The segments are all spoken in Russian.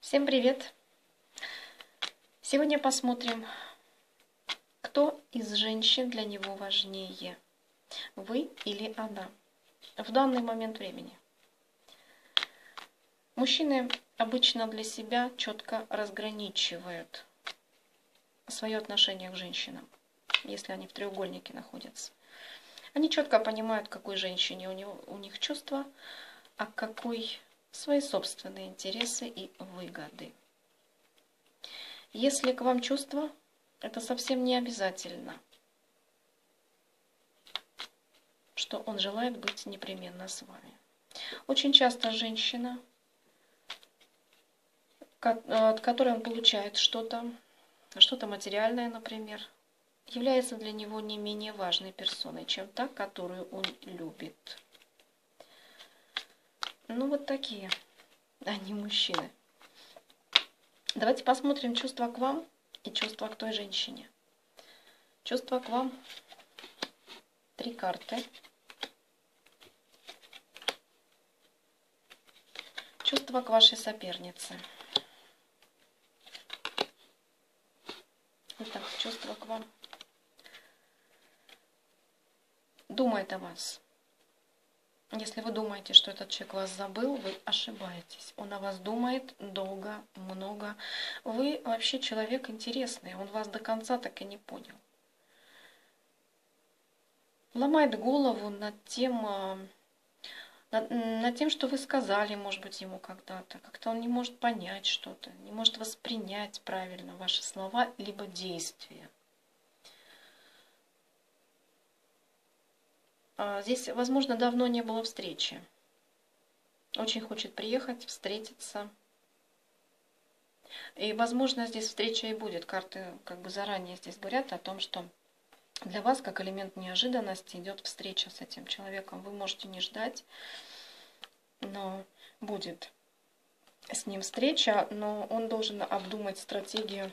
Всем привет! Сегодня посмотрим, кто из женщин для него важнее, вы или она, в данный момент времени. Мужчины обычно для себя четко разграничивают свое отношение к женщинам, если они в треугольнике находятся. Они четко понимают, какой женщине у, него, у них чувства, а какой свои собственные интересы и выгоды. Если к вам чувства, это совсем не обязательно, что он желает быть непременно с вами. Очень часто женщина, от которой он получает что-то, что-то материальное, например, является для него не менее важной персоной, чем та, которую он любит. Ну, вот такие они мужчины. Давайте посмотрим чувства к вам и чувства к той женщине. Чувства к вам. Три карты. Чувства к вашей сопернице. Итак, чувства к вам. Думает о вас. Если вы думаете, что этот человек вас забыл, вы ошибаетесь. Он о вас думает долго, много. Вы вообще человек интересный, он вас до конца так и не понял. Ломает голову над тем, а, над, над тем, что вы сказали, может быть, ему когда-то. Как-то он не может понять что-то, не может воспринять правильно ваши слова, либо действия. Здесь, возможно, давно не было встречи. Очень хочет приехать, встретиться. И, возможно, здесь встреча и будет. Карты как бы заранее здесь говорят о том, что для вас, как элемент неожиданности, идет встреча с этим человеком. Вы можете не ждать, но будет с ним встреча, но он должен обдумать стратегию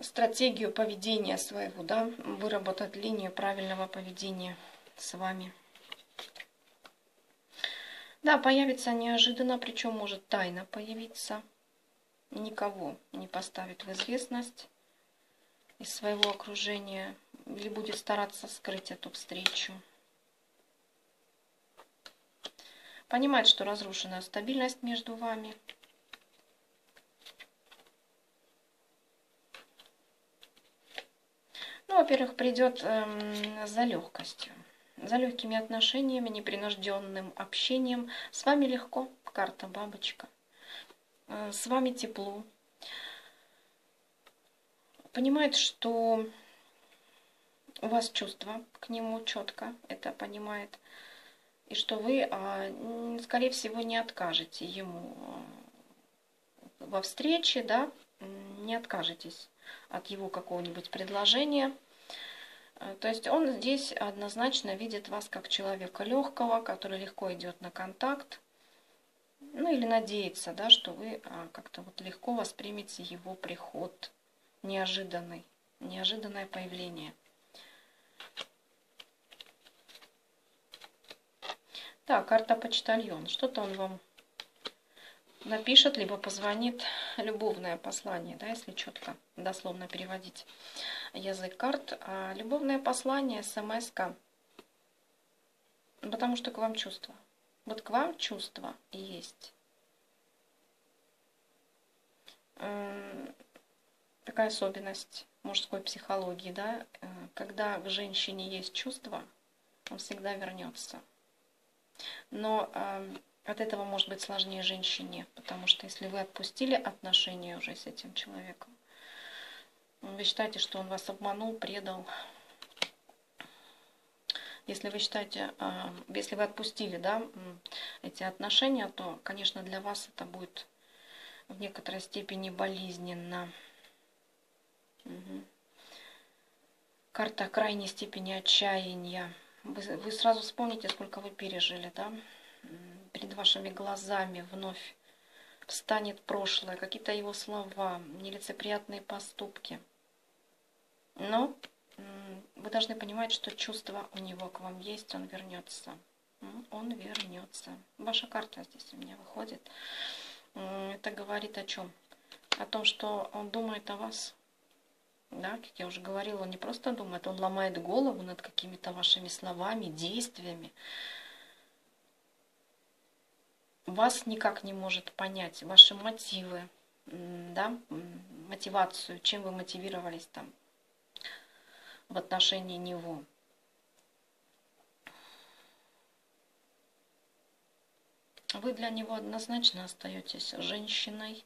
стратегию поведения своего, да, выработать линию правильного поведения с вами. Да, появится неожиданно, причем может тайно появиться. Никого не поставит в известность из своего окружения или будет стараться скрыть эту встречу. Понимать, что разрушена стабильность между вами – во-первых, придет эм, за легкостью, за легкими отношениями, непринужденным общением. С вами легко, карта бабочка. Э, с вами тепло. Понимает, что у вас чувства к нему четко, это понимает. И что вы, а, скорее всего, не откажете ему э, во встрече, да, не откажетесь от его какого-нибудь предложения. Э, то есть он здесь однозначно видит вас как человека легкого, который легко идет на контакт. Ну или надеется, да, что вы а, как-то вот легко воспримете его приход неожиданный, неожиданное появление. Так, карта почтальон. Что-то он вам напишет, либо позвонит любовное послание, да, если четко, дословно переводить язык карт. А любовное послание, смс -ка, потому что к вам чувства. Вот к вам чувства есть. Такая особенность мужской психологии, да, э, когда к женщине есть чувства, он всегда вернется. Но от этого может быть сложнее женщине, потому что если вы отпустили отношения уже с этим человеком, вы считаете, что он вас обманул, предал. Если вы считаете, а, если вы отпустили да, эти отношения, то, конечно, для вас это будет в некоторой степени болезненно. Угу. Карта крайней степени отчаяния. Вы, вы сразу вспомните, сколько вы пережили, да? Перед вашими глазами вновь встанет прошлое, какие-то его слова, нелицеприятные поступки. Но вы должны понимать, что чувство у него к вам есть, он вернется. Он вернется. Ваша карта здесь у меня выходит. Это говорит о чем? О том, что он думает о вас. Да, как я уже говорила, он не просто думает, он ломает голову над какими-то вашими словами, действиями. Вас никак не может понять, ваши мотивы, да, мотивацию, чем вы мотивировались там в отношении него. Вы для него однозначно остаетесь женщиной,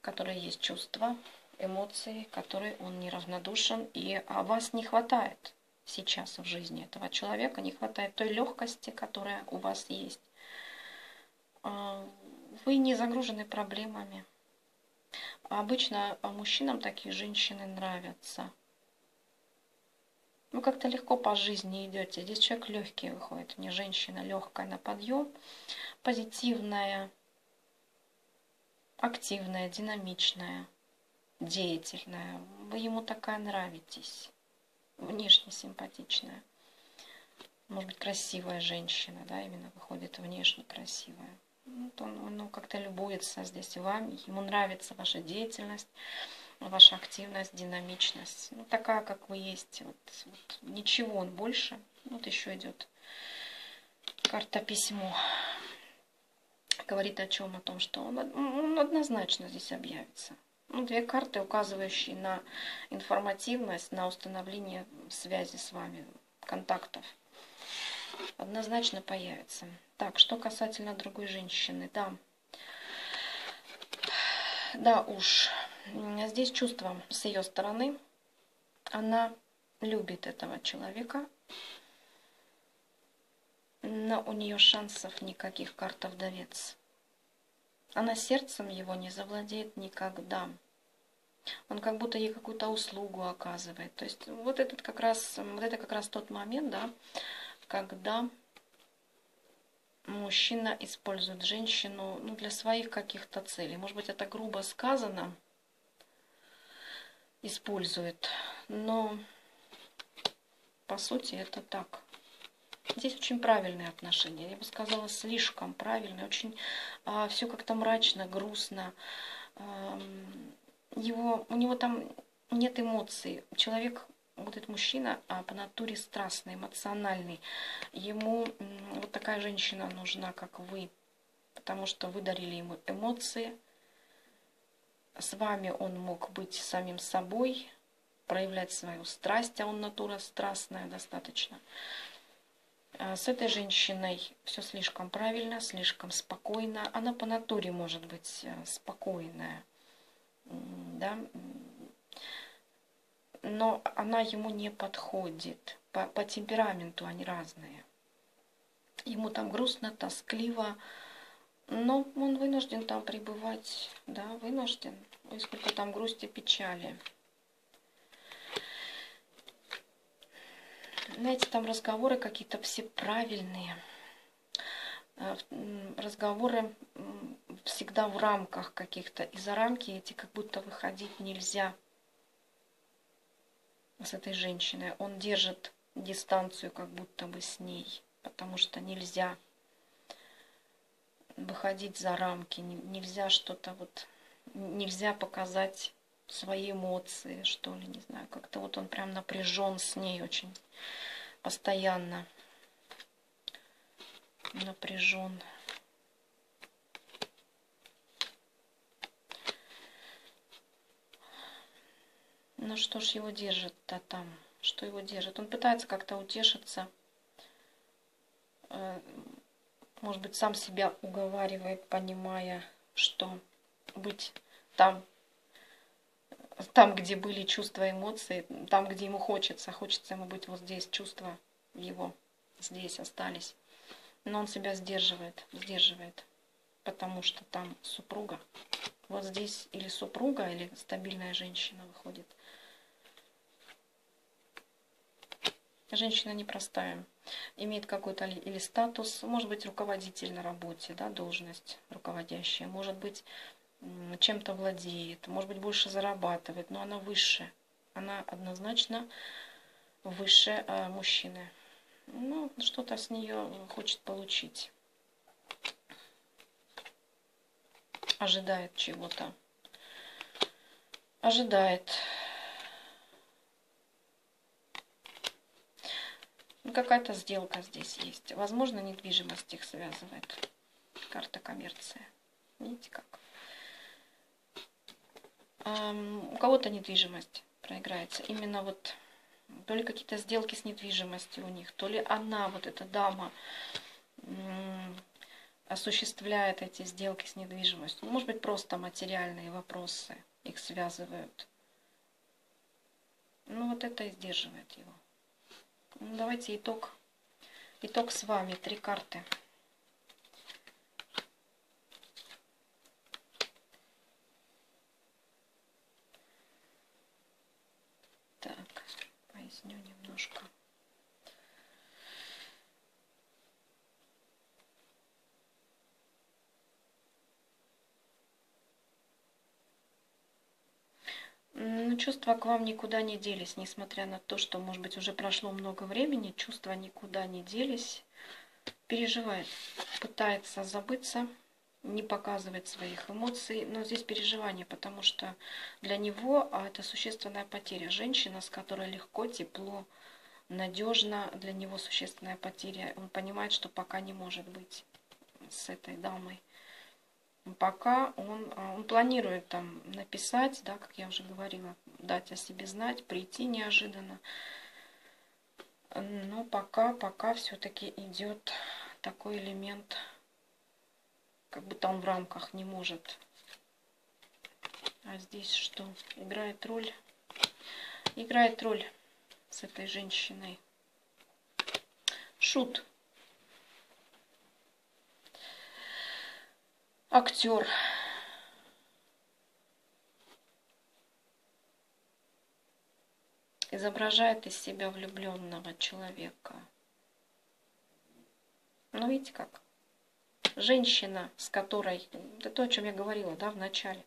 которой есть чувства, эмоции, которой он неравнодушен, и а вас не хватает сейчас в жизни этого человека, не хватает той легкости, которая у вас есть. А, вы не загружены проблемами. Обычно мужчинам такие женщины нравятся. Вы как-то легко по жизни идете. Здесь человек легкий выходит. Не женщина легкая на подъем, позитивная, активная, динамичная, деятельная. Вы ему такая нравитесь. Внешне симпатичная. Может быть, красивая женщина, да, именно выходит внешне красивая. Вот он, он ну, как-то любуется здесь вами, ему нравится ваша деятельность ваша активность, динамичность. Ну, такая, как вы есть. Вот, вот, ничего он больше. Вот еще идет карта письмо. Говорит о чем? О том, что он, он однозначно здесь объявится. Ну, две карты, указывающие на информативность, на установление связи с вами, контактов. Однозначно появится. Так, что касательно другой женщины, да. Да уж, Здесь чувство с ее стороны. Она любит этого человека, но у нее шансов никаких карта вдовец. Она сердцем его не завладеет никогда. Он как будто ей какую-то услугу оказывает. То есть вот этот как раз, вот это как раз тот момент, да, когда мужчина использует женщину ну, для своих каких-то целей. Может быть, это грубо сказано, использует. Но по сути это так. Здесь очень правильные отношения. Я бы сказала, слишком правильные. Очень а, все как-то мрачно, грустно. А, его, у него там нет эмоций. Человек, вот этот мужчина, а по натуре страстный, эмоциональный. Ему вот такая женщина нужна, как вы. Потому что вы дарили ему эмоции, с вами он мог быть самим собой, проявлять свою страсть, а он натура страстная достаточно. А с этой женщиной все слишком правильно, слишком спокойно. Она по натуре может быть э, спокойная, да, но она ему не подходит. По, по темпераменту они разные. Ему там грустно, тоскливо, но он вынужден там пребывать, да, вынужден. Ой, сколько там грусти, печали. Знаете, там разговоры какие-то все правильные. Э, разговоры всегда в рамках каких-то. И за рамки эти как будто выходить нельзя с этой женщиной. Он держит дистанцию как будто бы с ней, потому что нельзя выходить за рамки, нельзя что-то вот, нельзя показать свои эмоции, что ли, не знаю, как-то вот он прям напряжен с ней очень постоянно напряжен. Ну что ж его держит-то там? Что его держит? Он пытается как-то утешиться э, может быть, сам себя уговаривает, понимая, что быть там, там, где были чувства, эмоции, там, где ему хочется, хочется ему быть вот здесь, чувства его здесь остались. Но он себя сдерживает, сдерживает, потому что там супруга. Вот здесь или супруга, или стабильная женщина выходит. Женщина непростая имеет какой-то или статус, может быть, руководитель на работе, да, должность руководящая, может быть, чем-то владеет, может быть, больше зарабатывает, но она выше, она однозначно выше э, мужчины. Ну, что-то с нее хочет получить. Ожидает чего-то. Ожидает. Ну, какая-то сделка здесь есть. Возможно, недвижимость их связывает. Карта коммерция. Видите как? у кого-то недвижимость проиграется. Именно вот то ли какие-то сделки с недвижимостью у них, то ли она, вот эта дама, осуществляет эти сделки с недвижимостью. Может быть, просто материальные вопросы их связывают. Ну, вот это и сдерживает его. Ну, давайте итог. Итог с вами. Три карты. Ну, чувства к вам никуда не делись, несмотря на то, что, может быть, уже прошло много времени, чувства никуда не делись. Переживает, пытается забыться, не показывать своих эмоций, но здесь переживание, потому что для него а, это существенная потеря. Женщина, с которой легко, тепло, надежно, для него существенная потеря. Он понимает, что пока не может быть с этой дамой. Пока он, а, он планирует там написать, да, как я уже говорила, дать о себе знать, прийти неожиданно. Но пока, пока все-таки идет такой элемент как будто он в рамках не может. А здесь что? Играет роль. Играет роль с этой женщиной. Шут. Актер. Изображает из себя влюбленного человека. Ну, видите как? женщина, с которой, это то, о чем я говорила да, в начале,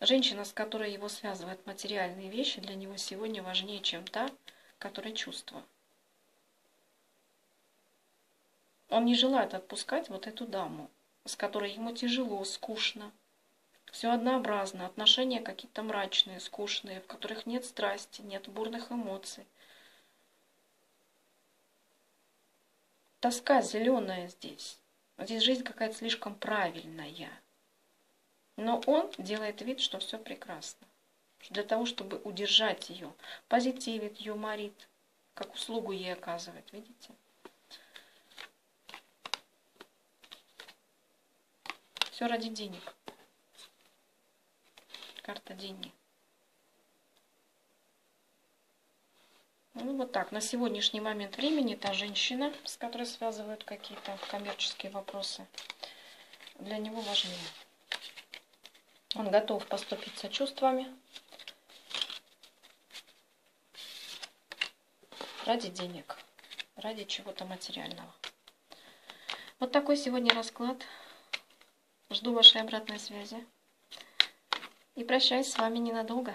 женщина, с которой его связывают материальные вещи, для него сегодня важнее, чем та, которая чувства. Он не желает отпускать вот эту даму, с которой ему тяжело, скучно. Все однообразно, отношения какие-то мрачные, скучные, в которых нет страсти, нет бурных эмоций. Тоска зеленая здесь. Здесь жизнь какая-то слишком правильная. Но он делает вид, что все прекрасно. Для того, чтобы удержать ее. Позитивит, юморит, как услугу ей оказывает. Видите? Все ради денег. Карта деньги. Ну вот так, на сегодняшний момент времени та женщина, с которой связывают какие-то коммерческие вопросы, для него важнее. Он готов поступиться чувствами ради денег, ради чего-то материального. Вот такой сегодня расклад. Жду вашей обратной связи. И прощаюсь с вами ненадолго.